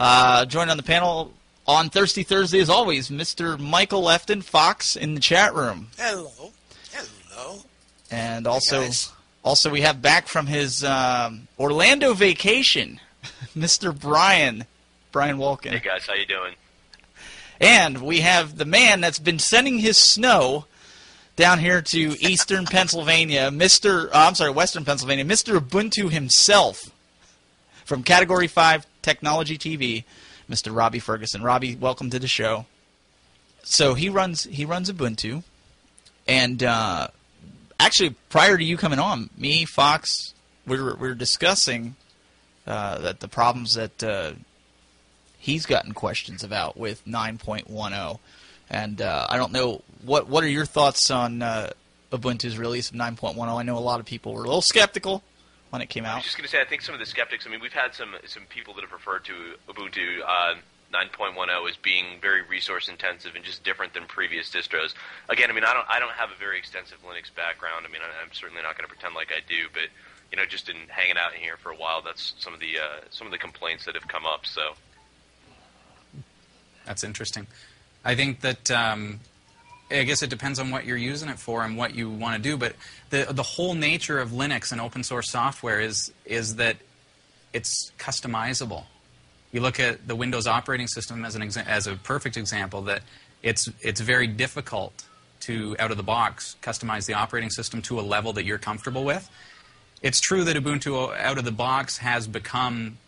Uh, joined on the panel on Thirsty Thursday, as always, Mr. Michael Lefton Fox in the chat room. Hello. Hello. And also, also we have back from his um, Orlando vacation, Mr. Brian, Brian Wolkin. Hey guys, how you doing? And we have the man that's been sending his snow down here to eastern Pennsylvania, Mr. Uh, I'm sorry, western Pennsylvania, Mr. Ubuntu himself from Category 5 Technology TV, Mr. Robbie Ferguson. Robbie, welcome to the show. So he runs he runs Ubuntu, and uh, actually prior to you coming on, me Fox, we were we were discussing uh, that the problems that uh, he's gotten questions about with 9.10, and uh, I don't know what what are your thoughts on uh, Ubuntu's release of 9.10. I know a lot of people were a little skeptical when it came out. I out. was just going to say, I think some of the skeptics. I mean, we've had some some people that have referred to Ubuntu uh, 9.10 as being very resource intensive and just different than previous distros. Again, I mean, I don't I don't have a very extensive Linux background. I mean, I, I'm certainly not going to pretend like I do, but you know, just in hanging out in here for a while, that's some of the uh, some of the complaints that have come up. So. That's interesting. I think that um, I guess it depends on what you're using it for and what you want to do. But the the whole nature of Linux and open source software is is that it's customizable. You look at the Windows operating system as an exa- as a perfect example that it's it's very difficult to out of the box customize the operating system to a level that you're comfortable with. It's true that Ubuntu out of the box has become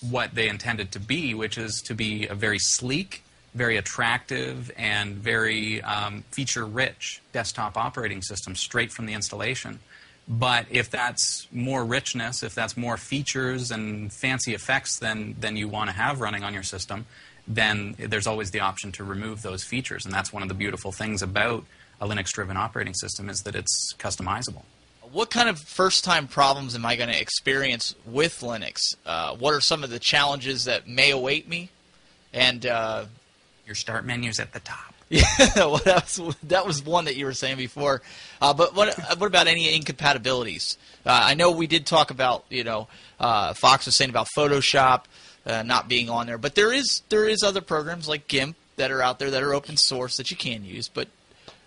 what they intended to be, which is to be a very sleek, very attractive, and very um, feature rich desktop operating system straight from the installation. But if that's more richness, if that's more features and fancy effects than, than you want to have running on your system, then there's always the option to remove those features. And that's one of the beautiful things about a Linux driven operating system is that it's customizable. What kind of first-time problems am I going to experience with Linux? Uh, what are some of the challenges that may await me? And uh, Your start menu's at the top. Yeah, well, that was that was one that you were saying before. Uh, but what what about any incompatibilities? Uh, I know we did talk about you know uh, Fox was saying about Photoshop uh, not being on there, but there is there is other programs like GIMP that are out there that are open source that you can use. But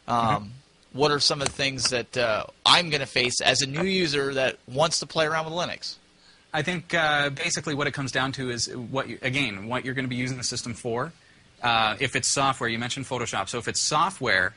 um, what are some of the things that uh, I'm going to face as a new user that wants to play around with Linux? I think uh, basically what it comes down to is what you, again what you're going to be using the system for. Uh, if it's software, you mentioned Photoshop. So if it's software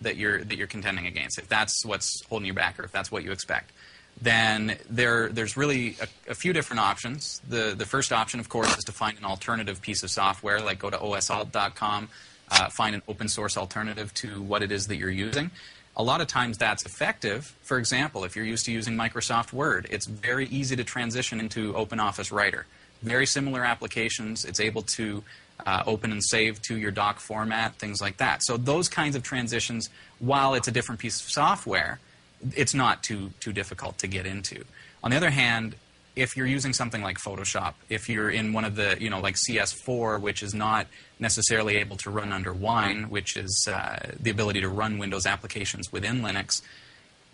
that you're that you're contending against, if that's what's holding you back, or if that's what you expect, then there there's really a, a few different options. The the first option, of course, is to find an alternative piece of software, like go to osalt.com, uh, find an open source alternative to what it is that you're using. A lot of times that's effective. For example, if you're used to using Microsoft Word, it's very easy to transition into OpenOffice Writer. Very similar applications. It's able to uh, open and save to your doc format, things like that. So those kinds of transitions, while it's a different piece of software, it's not too too difficult to get into. On the other hand, if you're using something like Photoshop, if you're in one of the, you know, like CS4, which is not necessarily able to run under Wine, which is uh, the ability to run Windows applications within Linux,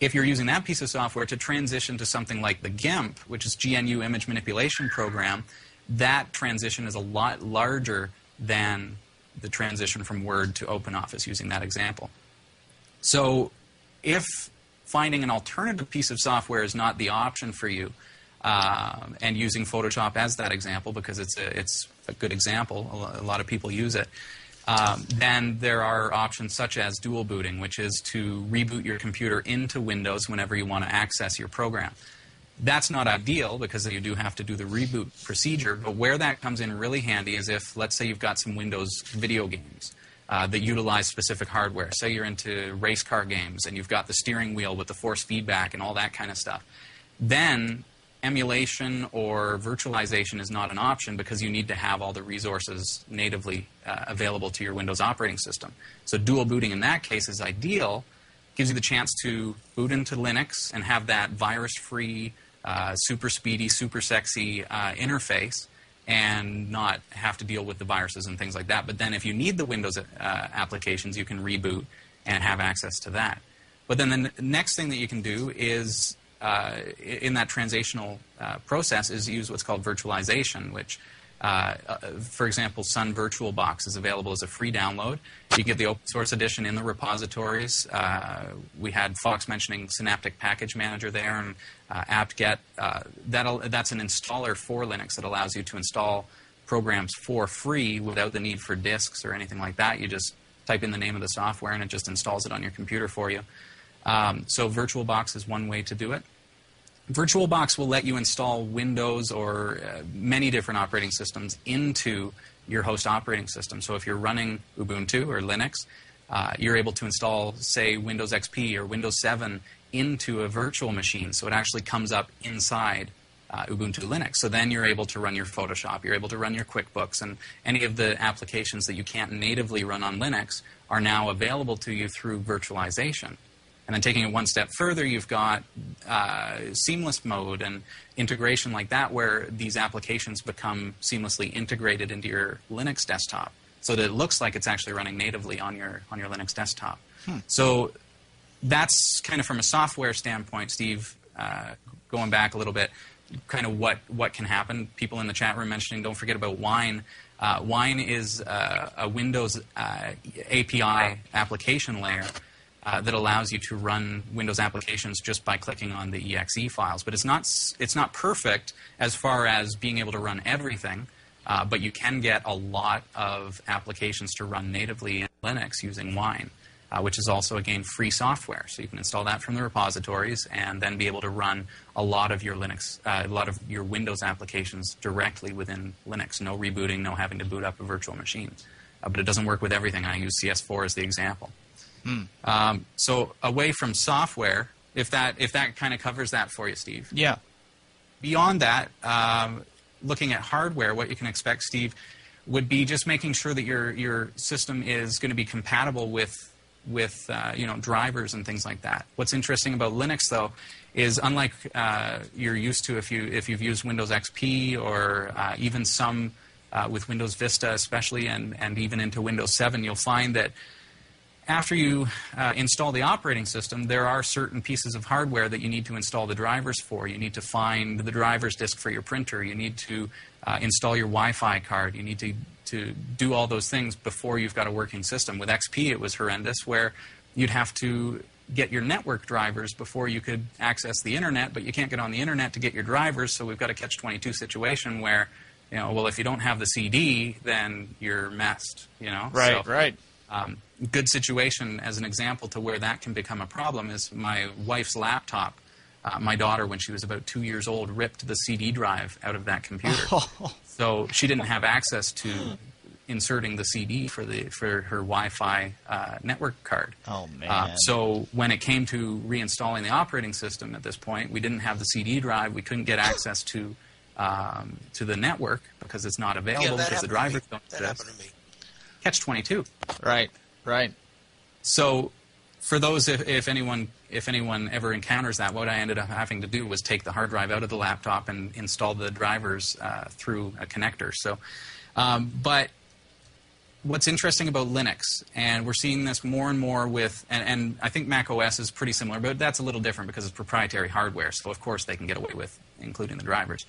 if you're using that piece of software to transition to something like the GIMP, which is GNU Image Manipulation Program, that transition is a lot larger than the transition from Word to OpenOffice using that example. So if finding an alternative piece of software is not the option for you, um, and using Photoshop as that example because it's a, it's a good example, a a lot of people use it, um, then there are options such as dual booting, which is to reboot your computer into Windows whenever you want to access your program. That's not ideal because you do have to do the reboot procedure, but where that comes in really handy is if, let's say, you've got some Windows video games uh, that utilize specific hardware. Say you're into race car games and you've got the steering wheel with the force feedback and all that kind of stuff. Then emulation or virtualization is not an option because you need to have all the resources natively uh, available to your Windows operating system. So dual booting in that case is ideal. Gives you the chance to boot into Linux and have that virus-free, uh, super speedy, super sexy uh, interface and not have to deal with the viruses and things like that. But then if you need the Windows uh, applications, you can reboot and have access to that. But then the n- next thing that you can do is uh, in that transitional uh, process is use what's called virtualization, which Uh, uh, for example, Sun VirtualBox is available as a free download. You get the open source edition in the repositories. Uh, we had Fox mentioning Synaptic Package Manager there and uh, apt-get. Uh, that's an installer for Linux that allows you to install programs for free without the need for disks or anything like that. You just type in the name of the software and it just installs it on your computer for you. Um, so VirtualBox is one way to do it. VirtualBox will let you install Windows or uh, many different operating systems into your host operating system. So if you're running Ubuntu or Linux, uh, you're able to install, say, Windows XP or Windows 7 into a virtual machine. So it actually comes up inside uh, Ubuntu Linux. So then you're able to run your Photoshop, you're able to run your QuickBooks, and any of the applications that you can't natively run on Linux are now available to you through virtualization. And then taking it one step further, you've got uh, seamless mode and integration like that, where these applications become seamlessly integrated into your Linux desktop, so that it looks like it's actually running natively on your on your Linux desktop. Hmm. So that's kind of from a software standpoint, Steve. Uh, going back a little bit, kind of what what can happen. People in the chat room mentioning, don't forget about Wine. Uh, Wine is uh, a Windows uh, API application layer uh, that allows you to run Windows applications just by clicking on the exe files. But it's not it's not perfect as far as being able to run everything. Uh, but you can get a lot of applications to run natively in Linux using Wine, uh, which is also again free software. So you can install that from the repositories and then be able to run a lot of your Linux, uh, a lot of your Windows applications directly within Linux. No rebooting, no having to boot up a virtual machine. Uh, but it doesn't work with everything. I use CS4 as the example. Um, so away from software, if that if that kind of covers that for you, Steve. Yeah. Beyond that, um, looking at hardware, what you can expect, Steve, would be just making sure that your your system is going to be compatible with with uh, you know drivers and things like that. What's interesting about Linux though is unlike uh, you're used to if you if you've used Windows XP or uh, even some uh, with Windows Vista especially and and even into Windows 7, you'll find that after you uh, install the operating system, there are certain pieces of hardware that you need to install the drivers for. You need to find the driver's disk for your printer. You need to uh, install your Wi-Fi card. You need to to do all those things before you've got a working system. With XP, it was horrendous, where you'd have to get your network drivers before you could access the internet, but you can't get on the internet to get your drivers. So we've got a catch-22 situation where, you know, well, if you don't have the CD, then you're messed. You know, Right. So, right. um, good situation as an example to where that can become a problem is my wife's laptop. Uh, my daughter, when she was about two years old, ripped the CD drive out of that computer. so she didn't have access to inserting the CD for the for her Wi-Fi uh, network card. Oh man. Uh, so when it came to reinstalling the operating system at this point, we didn't have the CD drive. We couldn't get access to um, to the network because it's not available yeah, because the drivers don't That exist. happened to me. Catch twenty two. right. Right. So, for those, if, if anyone if anyone ever encounters that, what I ended up having to do was take the hard drive out of the laptop and install the drivers uh, through a connector. So, um, but what's interesting about Linux, and we're seeing this more and more with, and, and I think Mac OS is pretty similar, but that's a little different because it's proprietary hardware. So of course they can get away with including the drivers.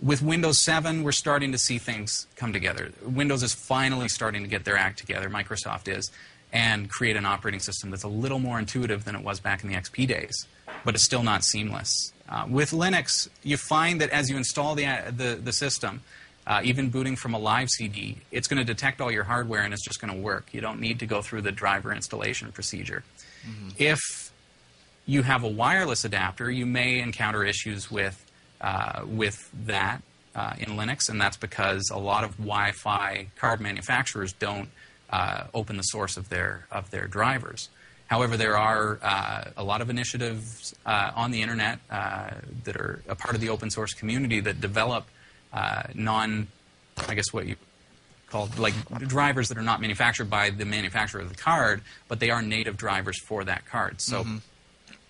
With Windows 7, we're starting to see things come together. Windows is finally starting to get their act together. Microsoft is. And create an operating system that's a little more intuitive than it was back in the XP days, but it's still not seamless. Uh, with Linux, you find that as you install the, uh, the, the system, uh, even booting from a live CD, it's going to detect all your hardware and it's just going to work. You don't need to go through the driver installation procedure. If you have a wireless adapter, you may encounter issues with, uh, with that uh, in Linux, and that's because a lot of Wi Fi card manufacturers don't uh, open the source of their, of their drivers. However, there are uh, a lot of initiatives uh, on the internet uh, that are a part of the open source community that develop uh, non, I guess what you call like drivers that are not manufactured by the manufacturer of the card, but they are native drivers for that card. So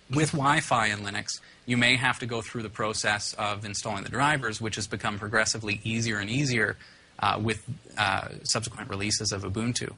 with Wi-Fi in Linux, you may have to go through the process of installing the drivers, which has become progressively easier and easier with uh, subsequent releases of Ubuntu.